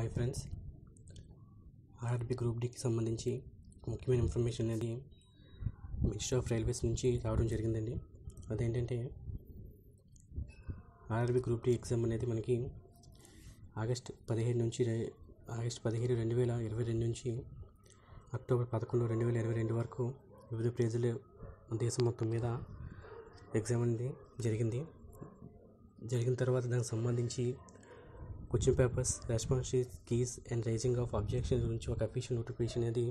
Hi friends RRB group డికి సంబంధించి ముఖ్యమైన ఇన్ఫర్మేషన్ అనేది మినిస్ట్రీ ఆఫ్ రైల్వేస్ నుంచి రావడం జరిగిందండి. అదేంటంటే ఆర్ఆర్బి గ్రూప్ డి ఎగ్జామ్ అనేది మనకి ఆగస్ట్ పదిహేడు నుంచి ఆగస్ట్ పదిహేడు రెండు వేల ఇరవై రెండు నుంచి అక్టోబర్ పదకొండు రెండు వేల ఇరవై రెండు వరకు వివిధ ప్లేజులు దేశం మొత్తం మీద ఎగ్జామ్ అనేది జరిగింది. జరిగిన తర్వాత దానికి సంబంధించి question papers responses keys and raising of objection గురించి ఒక అఫీషియల్ నోటిఫికేషన్ అనేది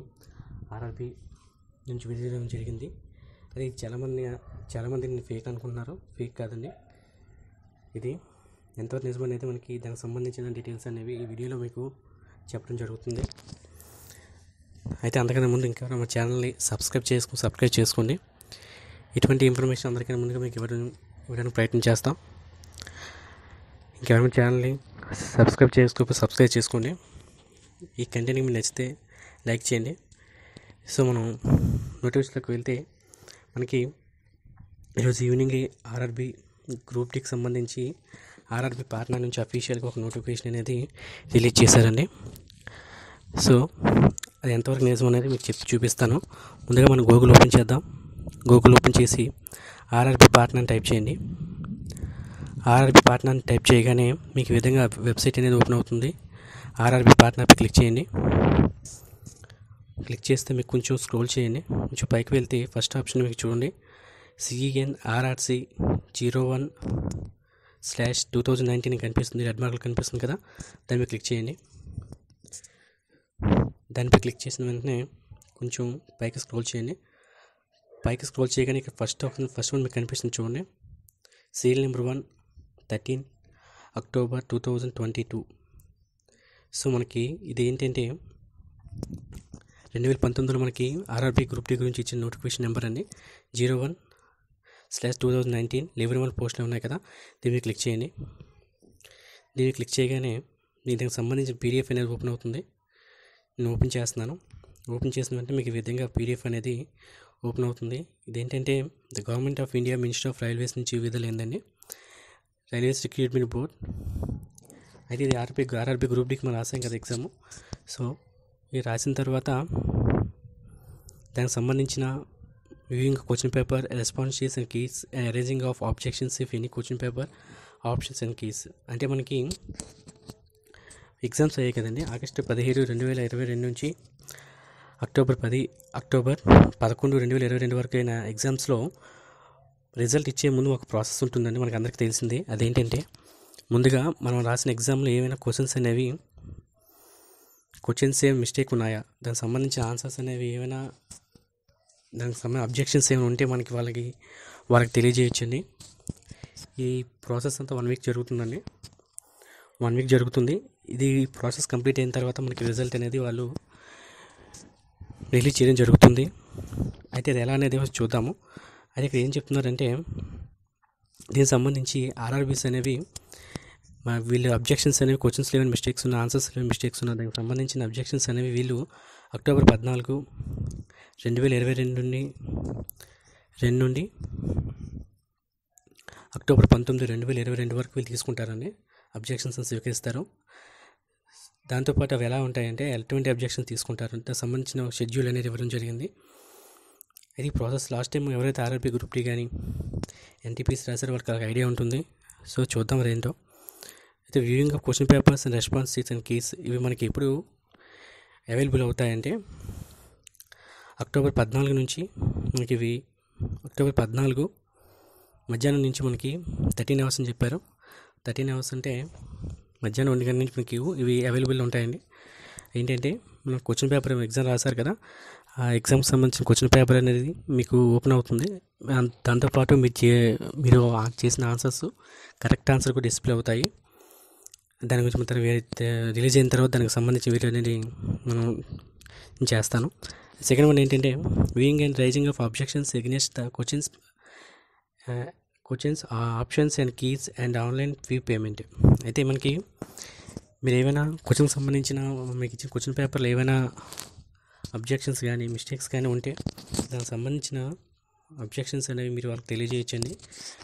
ఆర్ఆర్బి నుంచి విడుదల జరిగింది. అది చాలామంది చాలామంది నేను ఫేక్ అనుకుంటున్నారు. ఫేక్ కాదండి. ఇది ఎంతవరకు నిజమనేది మనకి దానికి సంబంధించిన డీటెయిల్స్ అనేవి ఈ వీడియోలో మీకు చెప్పడం జరుగుతుంది. అయితే అంతకన్నా ముందు ఇంకా మా ఛానల్ని సబ్స్క్రైబ్ చేసుకుని సబ్స్క్రైబ్ చేసుకోండి. ఇటువంటి ఇన్ఫర్మేషన్ అందరికైనా ముందుగా మీకు ఇవ్వడం ఇవ్వడానికి ప్రయత్నం చేస్తాం. ఇంకెవరైనా ఛానల్ని సబ్స్క్రైబ్ చేసుకోకపోతే సబ్స్క్రైబ్ చేసుకోండి. ఈ కంటెంట్ మీకు నచ్చితే లైక్ చేయండి. సో మనం నోటిఫికేషన్లోకి వెళ్తే మనకి ఈరోజు ఈవినింగ్ ఆర్ఆర్బి గ్రూప్ డికి సంబంధించి ఆర్ఆర్బి పార్ట్నర్ నుంచి అఫీషియల్గా ఒక నోటిఫికేషన్ అనేది రిలీజ్ చేశారండి. సో అది ఎంతవరకు నిజం అనేది మీకు చెప్పి చూపిస్తాను. ముందుగా మనం గూగుల్ ఓపెన్ చేద్దాం. గూగుల్ ఓపెన్ చేసి ఆర్ఆర్బి పార్ట్నర్ టైప్ చేయండి. ఆర్ఆర్బి పార్ట్నర్ అని టైప్ చేయగానే మీకు ఈ విధంగా వెబ్సైట్ అనేది ఓపెన్ అవుతుంది. ఆర్ఆర్బి పార్ట్నర్పై క్లిక్ చేయండి. క్లిక్ చేస్తే మీకు కొంచెం స్క్రోల్ చేయండి. కొంచెం పైకి వెళ్తే ఫస్ట్ ఆప్షన్ మీకు చూడండి. CEN RRC zero one slash two thousand nineteen కనిపిస్తుంది. రెడ్ మార్కులు కనిపిస్తుంది కదా? దాన్ని క్లిక్ చేయండి. దానిపై క్లిక్ చేసిన వెంటనే కొంచెం పైకి స్క్రోల్ చేయండి. పైకి స్క్రోల్ చేయగానే ఇక్కడ ఫస్ట్ ఆప్షన్ ఫస్ట్ వన్ మీకు కనిపిస్తుంది చూడండి. Serial number one thirteen October two thousand twenty two. So మనకి ఇది ఏంటంటే రెండు వేల పంతొమ్మిదిలో మనకి ఆర్ఆర్బీ గ్రూప్ డి గురించి ఇచ్చిన నోటిఫికేషన్ నెంబర్ అండి. Zero one slash two thousand nineteen eleven one పోస్టులు ఉన్నాయి కదా దీన్ని క్లిక్ చేయండి. దీన్ని క్లిక్ చేయగానే దీనికి సంబంధించిన పీడిఎఫ్ అనేది ఓపెన్ అవుతుంది. నేను ఓపెన్ చేస్తున్నాను. ఓపెన్ చేసిన వెంటనే మీకు ఈ విధంగా పీడిఎఫ్ అనేది ఓపెన్ అవుతుంది. ఇదేంటంటే the government of India minister of railways నుంచి విడుదలైందండి. రైల్వేస్ రిక్రూట్మెంట్ బోర్డ్ అయితే ఇది ఆర్పీ ఆర్ఆర్బీ గ్రూప్ డికి మనం రాసాం కదా ఎగ్జామ్ సో ఇది రాసిన తర్వాత దానికి సంబంధించిన viewing question paper responses and keys and arranging of objections if any question paper options and keys అంటే మనకి ఎగ్జామ్స్ అయ్యాయి కదండి. ఆగస్టు పదిహేడు రెండు వేల ఇరవై రెండు నుంచి అక్టోబర్ పది అక్టోబర్ పదకొండు రెండు వేల ఇరవై రెండు వరకు అయిన ఎగ్జామ్స్లో రిజల్ట్ ఇచ్చే ముందు ఒక ప్రాసెస్ ఉంటుందండి మనకు అందరికీ తెలిసిందే. అదేంటంటే ముందుగా మనం రాసిన ఎగ్జామ్లో ఏమైనా క్వశ్చన్స్ అనేవి క్వశ్చన్స్ ఏమి మిస్టేక్ ఉన్నాయా? దానికి సంబంధించిన ఆన్సర్స్ అనేవి ఏమైనా దానికి సంబంధించిన అబ్జెక్షన్స్ ఏమైనా ఉంటే మనకి వాళ్ళకి వాళ్ళకి తెలియజేయచ్చండి. ఈ ప్రాసెస్ అంతా వన్ వీక్ జరుగుతుందండి. వన్ వీక్ జరుగుతుంది. ఇది ప్రాసెస్ కంప్లీట్ అయిన తర్వాత మనకి రిజల్ట్ అనేది వాళ్ళు రిలీజ్ చేయడం జరుగుతుంది. అయితే అది ఎలా అనేది చూద్దాము. అయితే ఇక్కడ ఏం చెప్తున్నారంటే దీనికి సంబంధించి ఆర్ఆర్బీస్ అనేవి మా వీళ్ళు అబ్జెక్షన్స్ అనేవి క్వశ్చన్స్ లేవని మిస్టేక్స్ ఉన్న ఆన్సర్స్ లేని మిస్టేక్స్ ఉన్న దానికి సంబంధించిన అబ్జెక్షన్స్ అనేవి వీళ్ళు అక్టోబర్ పద్నాలుగు రెండు వేల ఇరవై రెండు నుండి రెండు నుండి అక్టోబర్ పంతొమ్మిది రెండు వేల ఇరవై రెండు వరకు వీళ్ళు తీసుకుంటారని అబ్జెక్షన్స్ స్వీకరిస్తారు. దాంతోపాటు అవి ఎలా ఉంటాయంటే ఎటువంటి అబ్జెక్షన్ తీసుకుంటారు. దానికి సంబంధించిన షెడ్యూల్ అనేది ఇవ్వడం జరిగింది. ఇది ప్రాసెస్ లాస్ట్ టైం ఎవరైతే ఆర్ఆర్పీ గ్రూప్ టీ కానీ ఎన్టీపీసీ రాశారో వాళ్ళకి ఐడియా ఉంటుంది. సో చూద్దాం మరి ఏంటో అయితే viewing of question papers and response sheets and keys ఇవి మనకి ఎప్పుడు అవైలబుల్ అవుతాయంటే అక్టోబర్ పద్నాలుగు నుంచి మనకి ఇవి అక్టోబర్ పద్నాలుగు మధ్యాహ్నం నుంచి మనకి థర్టీన్ అవర్స్ అని చెప్పారు. థర్టీన్ అవర్స్ అంటే మధ్యాహ్నం ఒంటి గంట నుంచి మనకి ఇవి అవైలబుల్ ఉంటాయండి. ఏంటంటే మనం క్వశ్చన్ పేపర్ ఎగ్జామ్ రాశారు కదా ఆ ఎగ్జామ్కి సంబంధించిన క్వశ్చన్ పేపర్ అనేది మీకు ఓపెన్ అవుతుంది. దాంతోపాటు మీరు చే మీరు చేసిన ఆన్సర్స్ కరెక్ట్ ఆన్సర్ కూడా డిస్ప్లే అవుతాయి. దాని గురించి మొత్తం రిలీజ్ అయిన తర్వాత దానికి సంబంధించిన వీడియో అనేది మనం చేస్తాను. సెకండ్ వన్ ఏంటంటే viewing and raising of objections against the questions questions options and keys and online fee payment అయితే మనకి మీరు ఏమైనా క్వశ్చన్కి సంబంధించిన మీకు ఇచ్చిన క్వశ్చన్ పేపర్లు ఏమైనా అబ్జెక్షన్స్ కానీ మిస్టేక్స్ కానీ ఉంటే దానికి సంబంధించిన అబ్జెక్షన్స్ అనేవి మీరు వాళ్ళకి తెలియజేయచ్చండి.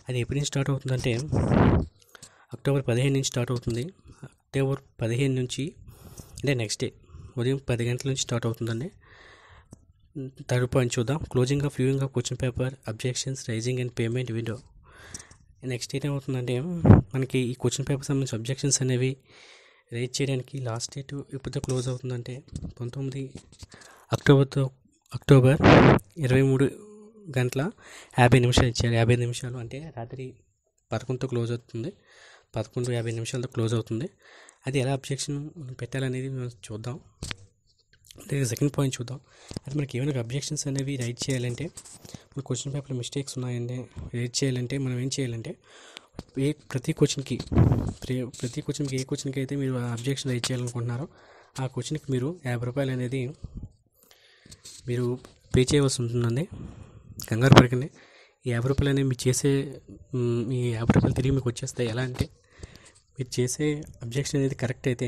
అది ఎప్పటి నుంచి స్టార్ట్ అవుతుందంటే అక్టోబర్ పదిహేను నుంచి స్టార్ట్ అవుతుంది. అక్టోబర్ పదిహేను నుంచి అంటే నెక్స్ట్ డే ఉదయం పది గంటల నుంచి స్టార్ట్ అవుతుందండి. థర్డ్ పాయింట్ చూద్దాం. Closing of viewing of question paper objections raising and payment window. Next ఏమవుతుందంటే మనకి ఈ క్వశ్చన్ పేపర్ సంబంధించిన అబ్జెక్షన్స్ అనేవి రైజ్ చేయడానికి లాస్ట్ డేట్ ఎప్పుడైతే క్లోజ్ అవుతుందంటే పంతొమ్మిది అక్టోబర్తో అక్టోబర్ ఇరవై మూడు గంటల యాభై నిమిషాలు ఇచ్చారు. యాభై నిమిషాలు అంటే రాత్రి పదకొండుతో క్లోజ్ అవుతుంది. పదకొండు యాభై నిమిషాలతో క్లోజ్ అవుతుంది. అది ఎలా అబ్జెక్షన్ పెట్టాలనేది మనం చూద్దాం. అంటే సెకండ్ పాయింట్ చూద్దాం. అది మనకి ఏమైనా అబ్జెక్షన్స్ అనేవి రైట్ చేయాలంటే మన క్వశ్చన్ పేపర్ మిస్టేక్స్ ఉన్నాయంటే రైట్ చేయాలంటే మనం ఏం చేయాలంటే ఏ ప్రతి క్వశ్చన్కి ప్రతి క్వశ్చన్కి ఏ క్వశ్చన్కి అయితే మీరు అబ్జెక్షన్ రైట్ చేయాలనుకుంటున్నారో ఆ క్వశ్చన్కి మీరు యాభై రూపాయలు అనేది మీరు పే చేయవలసి ఉంటుందండి. కంగారు పడకండి. ఈ యాభై రూపాయలు అనేవి మీరు చేసే ఈ యాభై రూపాయలు తిరిగి మీకు వచ్చేస్తాయి. ఎలా అంటే మీరు చేసే అబ్జెక్షన్ అనేది కరెక్ట్ అయితే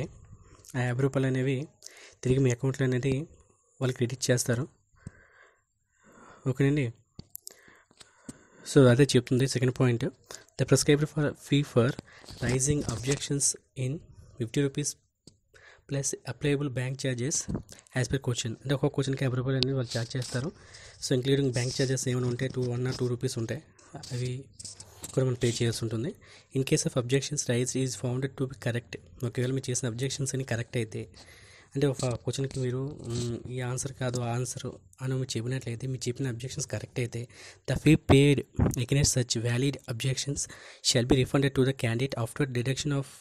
ఆ యాభై రూపాయలు అనేవి తిరిగి మీ అకౌంట్లో అనేది వాళ్ళు క్రెడిట్ చేస్తారు. ఓకేనండి? సో అదే చెప్తుంది second point. The prescribed for fee for raising objections in fifty rupees plus applicable bank charges as per question అంటే ఒక్కొక్క క్వశ్చన్కి యాభై రూపాయలు అనేది వాళ్ళు ఛార్జ్ చేస్తారు. సో ఇంక్లూడింగ్ బ్యాంక్ ఛార్జెస్ ఏమైనా ఉంటే two one or two rupees ఉంటాయి. అవి కూడా మనం పే చేయాల్సి ఉంటుంది. In case of objections raise is founded to be correct ఒకవేళ మీరు చేసిన అబ్జెక్షన్స్ అని కరెక్ట్ అయితే అంటే ఒక క్వశ్చన్కి మీరు ఈ ఆన్సర్ కాదు ఆ ఆన్సర్ అని మీరు చెప్పినట్లయితే మీరు చెప్పిన అబ్జెక్షన్స్ కరెక్ట్ అయితే the fee paid against such valid objections shall be refunded to the candidate after deduction of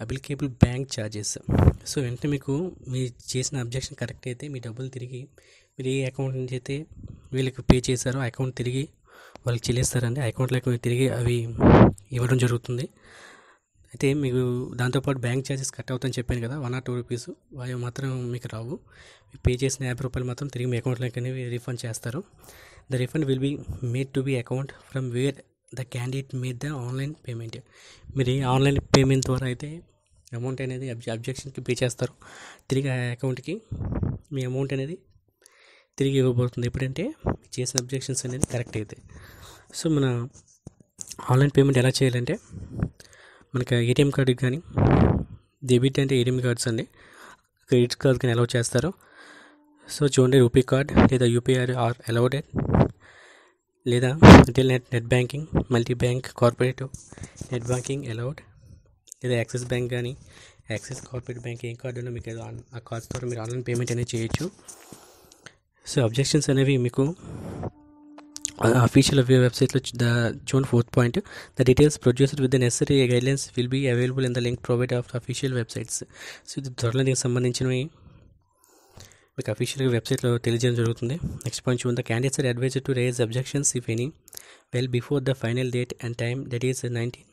applicable bank charges so వెంటనే మీకు మీరు చేసిన అబ్జెక్షన్ కరెక్ట్ అయితే మీ డబ్బులు తిరిగి మీరు ఏ అకౌంట్ నుంచి అయితే వీళ్ళకి పే చేశారో ఆ అకౌంట్ తిరిగి వాళ్ళకి చెల్లిస్తారండి. ఆ అకౌంట్లోకి తిరిగి అవి ఇవ్వడం జరుగుతుంది. అయితే మీకు దాంతోపాటు బ్యాంక్ ఛార్జెస్ కట్ అవుతాయని చెప్పాను కదా వన్ ఆర్ టూ రూపీస్ అవి మాత్రం మీకు రావు. మీరు పే చేసిన యాభై రూపాయలు మాత్రం తిరిగి మీ అకౌంట్లోకి అనేవి రిఫండ్ చేస్తారు. The refund will be made to be account from where the candidate made the online payment మీరు ఆన్లైన్ పేమెంట్ ద్వారా అయితే అమౌంట్ అనేది అబ్జె అబ్జెక్షన్కి పే చేస్తారు తిరిగి ఆ అకౌంట్కి మీ అమౌంట్ అనేది తిరిగి ఇవ్వబోతుంది ఎప్పుడంటే మీరు చేసిన అబ్జెక్షన్స్ అనేది కరెక్ట్ అయితే. సో మన ఆన్లైన్ పేమెంట్ ఎలా చేయాలంటే మనకి ఏటీఎం కార్డుకి కానీ డెబిట్ అంటే ఏటీఎం కార్డ్స్ అండి. క్రెడిట్ కార్డ్ కానీ అలౌ చేస్తారు. సో చూడండి రూపీ కార్డ్ లేదా యూపీఐ ఆర్ అలౌడెడ్ లేదా retail net net banking multi bank corporative net banking allowed లేదా యాక్సిస్ బ్యాంక్ కానీ యాక్సిస్ కార్పొరేట్ బ్యాంక్ ఏం కార్డు ఉన్నా మీకు ఏదో ఆ కార్డ్స్ ద్వారా మీరు ఆన్లైన్ పేమెంట్ అనేది చేయొచ్చు. సో అబ్జెక్షన్స్ అనేవి మీకు అఫీషియల్ వెబ్సైట్లో June fourth point the details procedure with the necessary guidelines will be available in the link provide of official websites so ఇది త్వరలో దీనికి సంబంధించినవి. మీకు అఫీషియల్గా వెబ్సైట్లో తెలియజేయడం జరుగుతుంది. నెక్స్ట్ పాయింట్ చూడండి the candidates are advised to raise objections if any well before the final date and time that is nineteen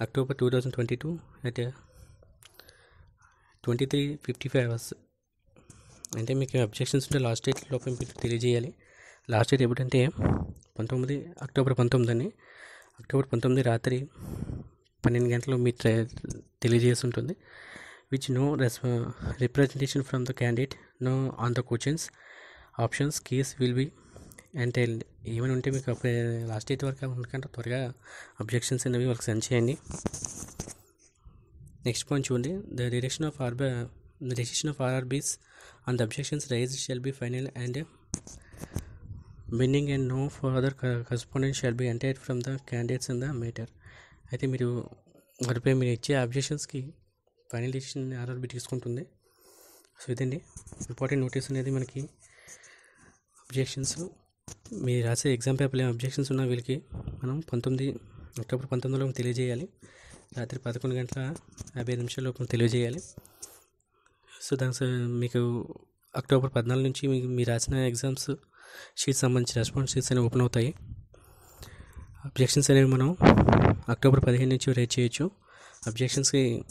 October two thousand twenty two at twenty three fifty five hours అంటే మీకు objections ఉంటే last date లోపల మీకు తెలియజేయాలి. Last date ఎప్పుడంటే పంతొమ్మిది October పంతొమ్మిదిని October పంతొమ్మిది రాత్రి పన్నెండు గంటలు మీ తెలియజేసి ఉంటుంది which no రెస్ representation from the candidate no on the questions. Options keys will be అంటే ఏమైనా ఉంటే మీకు అప్పుడే లాస్ట్ డేట్ వరకు ఉండకంటే త్వరగా అబ్జెక్షన్స్ అనేవి వాళ్ళకి సెండ్ చేయండి. నెక్స్ట్ పాయింట్ చూడండి. The direction of ఆర్బ the decision of RRBs and the objections raise shall be final and meaning and no further correspondence shall be entire from the candidates in the matter అయితే మీరు వారిపై మీరు ఇచ్చే అబ్జెక్షన్స్కి final decision RRB తీసుకుంటుంది. So ఇదండి. Important notice అనేది మనకి అబ్జెక్షన్స్. మీరు రాసే ఎగ్జామ్ పేపర్లో అబ్జెక్షన్స్ ఉన్నా వీళ్ళకి మనం పంతొమ్మిది అక్టోబర్ పంతొమ్మిదిలో తెలియజేయాలి. రాత్రి పదకొండు గంటల యాభై ఐదు నిమిషాల లోపు తెలియజేయాలి. సో దాని మీకు అక్టోబర్ పద్నాలుగు నుంచి మీకు మీరు రాసిన ఎగ్జామ్స్ షీట్స్ సంబంధించిన రెస్పాన్స్ షీట్స్ అనేవి ఓపెన్ అవుతాయి. అబ్జెక్షన్స్ అనేవి మనం అక్టోబర్ పదిహేను నుంచి రైట్ చేయొచ్చు. అబ్జెక్షన్స్కి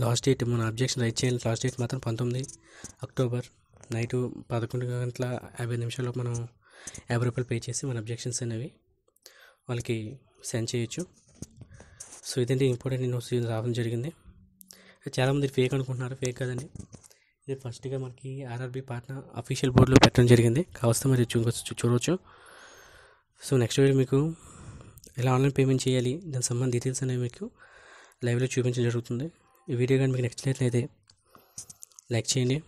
లాస్ట్ డేట్ మన అబ్జెక్షన్ రైట్ చేయాలి. లాస్ట్ డేట్ మాత్రం పంతొమ్మిది అక్టోబర్ నైట్ పదకొండు గంటల యాభై నిమిషాల్లో మనం యాభై రూపాయలు పే చేసి మన అబ్జెక్షన్స్ అనేవి వాళ్ళకి సెండ్ చేయొచ్చు. సో ఇదంటే ఇంపార్టెంట్ న్యూస్ రావడం జరిగింది. చాలామంది ఫేక్ అనుకుంటున్నారు. ఫేక్ కాదండి. ఇది ఫస్ట్గా మనకి ఆర్ఆర్బి పాట్నా అఫీషియల్ బోర్డులో పెట్టడం జరిగింది. కావస్తే మరి చూ చూడవచ్చు సో నెక్స్ట్ వీడియో మీకు ఎలా ఆన్లైన్ పేమెంట్ చేయాలి దానికి సంబంధించి డీటెయిల్స్ అనేవి మీకు లైవ్లో చూపించడం జరుగుతుంది. ఈ వీడియో కానీ మీకు నచ్చినట్లయితే లైక్ చేయండి.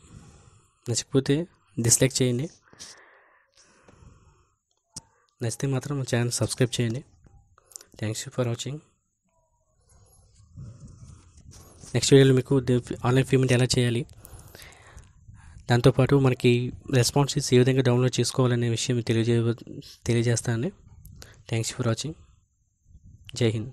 నచ్చకపోతే డిస్లైక్ చేయండి. నచ్చితే మాత్రం మా ఛానల్ సబ్స్క్రైబ్ చేయండి. థ్యాంక్స్ ఫర్ వాచింగ్ నెక్స్ట్ వీడియోలో మీకు ఆన్లైన్ పేమెంట్ ఎలా చేయాలి దాంతోపాటు మనకి రెస్పాన్సెస్ ఏ విధంగా డౌన్లోడ్ చేసుకోవాలనే విషయం తెలియజే తెలియజేస్తాను థ్యాంక్స్ ఫర్ వాచింగ్. జై హింద్.